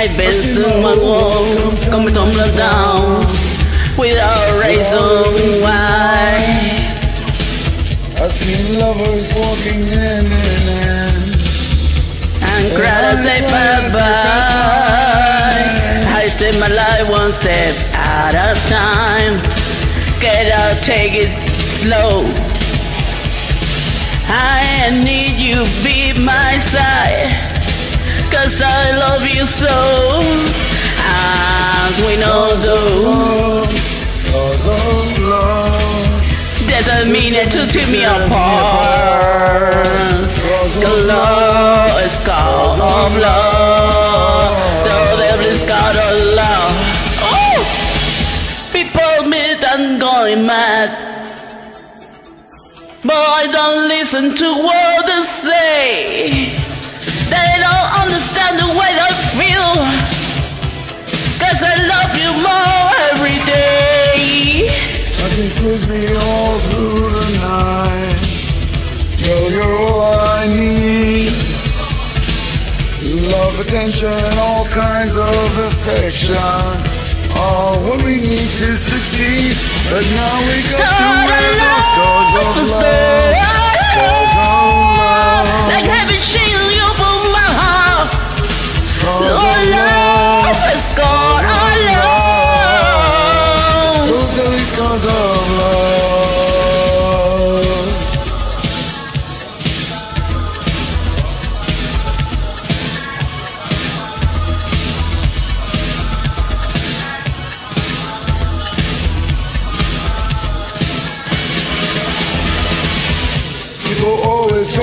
I've been through my wall, coming tumbling down without a reason why. I've seen lovers walking hand in hand and cry to say bye bye. I take my life one step at a time. Get out, take it slow. I need you be my side. Cause I love you so. As we know though. Doesn't mean it to tear me apart. Cause love is scar of love. The devil is scar of love. People me I'm going mad. But I don't listen to what they say. Understand the way I feel. Cause I love you more every day. Nothing's with me all through the night Girl, you're all I need. Love, attention, all kinds of affection. All what we need to succeed. But now we got to wear the scars of love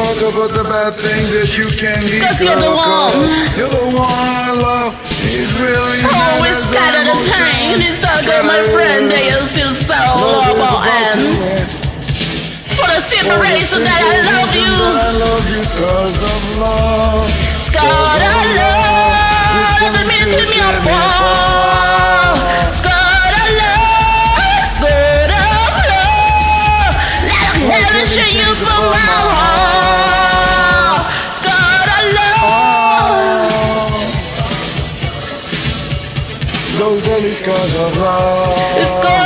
talk about the bad things that you can be. 'Cause you're the one. You're the one I love. He's really Always scattered the train. It's all good, my friend. They are still so horrible and for the simple reason that I love you. I love you because of love. God, I love. Doesn't mean to me apart. Scars of love. It's God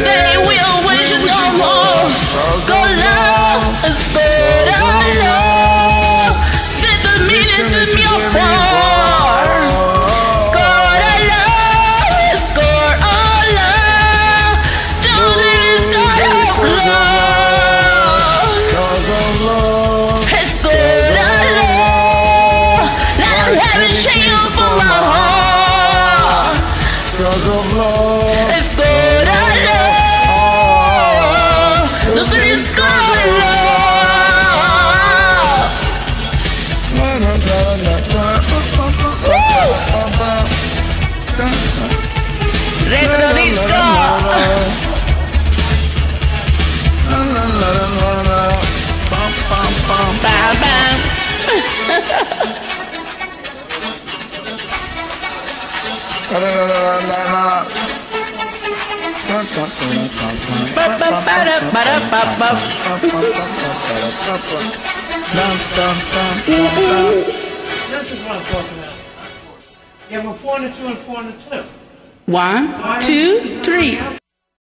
it you This is what I'm talking about. You have a four and a two and four and a two. One, two, three.